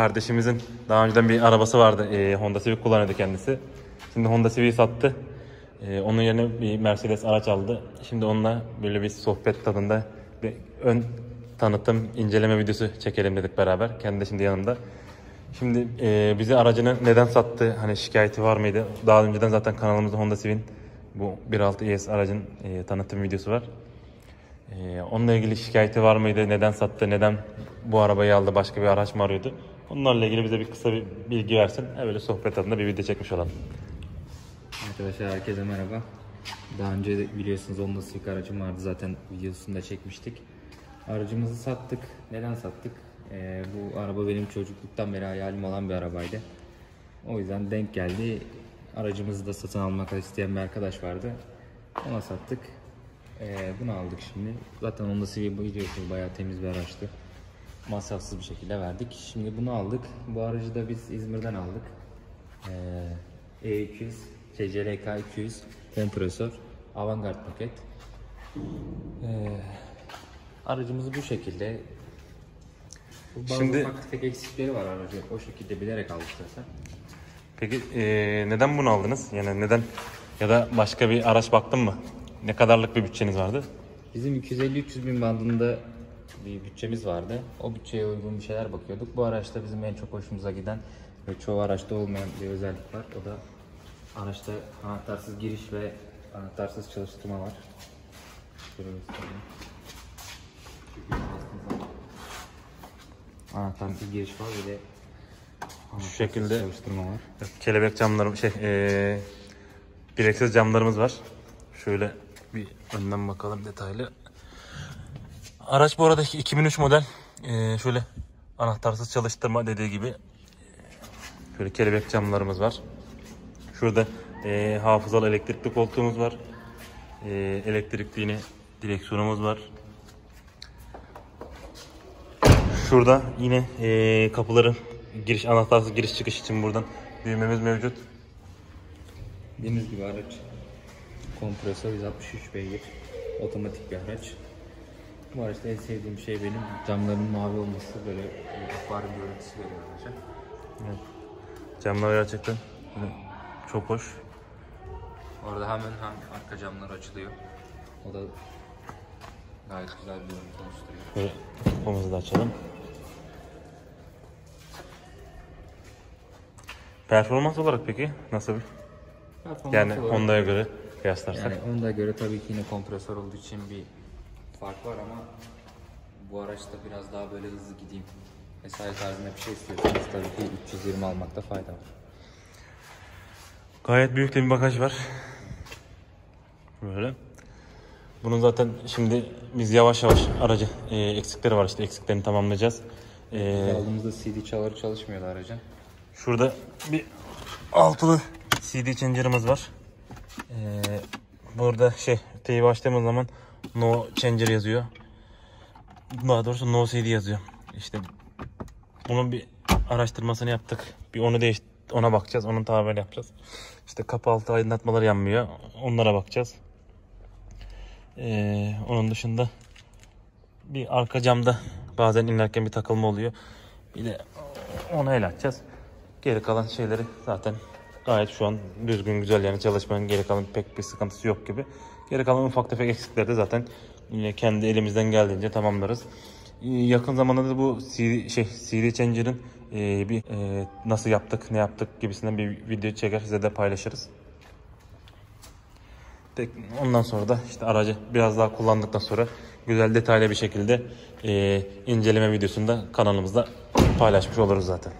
kardeşimizin daha önceden bir arabası vardı. Ee, Honda Civic kullanıyordu kendisi. Şimdi Honda Civic'i sattı. Ee, onun yerine bir Mercedes araç aldı. Şimdi onunla böyle bir sohbet tadında bir ön tanıtım, inceleme videosu çekelim dedik beraber. Kendi de şimdi yanımda. Şimdi e, bize aracını neden sattı? Hani şikayeti var mıydı? Daha önceden zaten kanalımızda Honda Civic'in bu 1.6 ES aracın e, tanıtım videosu var. E, onunla ilgili şikayeti var mıydı? Neden sattı? Neden bu arabayı aldı? Başka bir araç mı arıyordu? Onlarla ilgili bize bir kısa bir bilgi versin. E, böyle sohbet adında bir video çekmiş olalım. Arkadaşlar herkese merhaba. Daha önce de biliyorsunuz Honda Civic aracım vardı zaten videosunu da çekmiştik. Aracımızı sattık. Neden sattık? Ee, bu araba benim çocukluktan beri hayalim olan bir arabaydı. O yüzden denk geldi. Aracımızı da satın almak isteyen bir arkadaş vardı. Ona sattık. Ee, bunu aldık şimdi. Zaten Honda Civic biliyorsunuz bayağı temiz bir araçtı. Masrafsız bir şekilde verdik. Şimdi bunu aldık. Bu aracı da biz İzmir'den aldık. Ee, E200, CCLK 200, kompresör, avantgard paket. Ee, aracımız bu şekilde. Bazı Şimdi- ufak tefek eksikleri var aracı. O şekilde bilerek aldık zaten. Peki e, neden bunu aldınız? Yani neden ya da başka bir araç baktın mı? Ne kadarlık bir bütçeniz vardı? Bizim 250-300 bin bandında bir bütçemiz vardı. O bütçeye uygun bir şeyler bakıyorduk. Bu araçta bizim en çok hoşumuza giden ve çoğu araçta olmayan bir özellik var. O da araçta anahtarsız giriş ve anahtarsız çalıştırma var. Şöyle göstereyim. Anahtarsız giriş var de anahtarsız şekilde. çalıştırma var. Kelebek camlarım şey e, direksiz camlarımız var. Şöyle bir önden bakalım detaylı. Araç bu arada 2003 model. E, şöyle anahtarsız çalıştırma dediği gibi. Şöyle kelebek camlarımız var. Şurada e, hafızalı elektrikli koltuğumuz var. E, elektrikli yine direksiyonumuz var. Şurada yine e, kapıların giriş anahtarsız giriş çıkış için buradan düğmemiz mevcut. Deniz gibi araç. Kompresör 163 beygir. Otomatik bir araç. Araçta en sevdiğim şey benim camların mavi olması böyle bir akvaryum görüntüsü veriyor araca. Evet. Camlar gerçekten böyle çok hoş. Orada hemen hem arka camlar açılıyor. O da gayet güzel bir görüntü oluşturuyor. Böyle kapımızı da açalım. Performans olarak peki nasıl bir? Performans Yani olarak- Honda'ya göre kıyaslarsak. Yani onda göre tabii ki yine kompresör olduğu için bir fark var ama bu araçta biraz daha böyle hızlı gideyim vesaire tarzında bir şey istiyorsanız tabii ki 320 almakta fayda var. Gayet büyük de bir bagaj var. Böyle. Bunun zaten şimdi biz yavaş yavaş aracı e, eksikleri var işte eksiklerini tamamlayacağız. E, Aldığımızda CD çaları çalışmıyordu aracın. Şurada bir altılı CD changer'ımız var. Ee, burada şey teybi açtığımız zaman no changer yazıyor. Daha doğrusu no CD yazıyor. İşte bunun bir araştırmasını yaptık. Bir onu değiş ona bakacağız. Onun tamamen yapacağız. İşte kapı altı aydınlatmaları yanmıyor. Onlara bakacağız. Ee, onun dışında bir arka camda bazen inerken bir takılma oluyor. Bir de onu el açacağız. Geri kalan şeyleri zaten gayet şu an düzgün güzel yani çalışmanın geri kalan pek bir sıkıntısı yok gibi. Geri kalan ufak tefek eksikleri de zaten kendi elimizden geldiğince tamamlarız. Ee, Yakın zamanda da bu CD, şey, CD Changer'ın e, bir e, nasıl yaptık, ne yaptık gibisinden bir video çeker size de paylaşırız. Ondan sonra da işte aracı biraz daha kullandıktan sonra güzel detaylı bir şekilde e, inceleme videosunda kanalımızda paylaşmış oluruz zaten.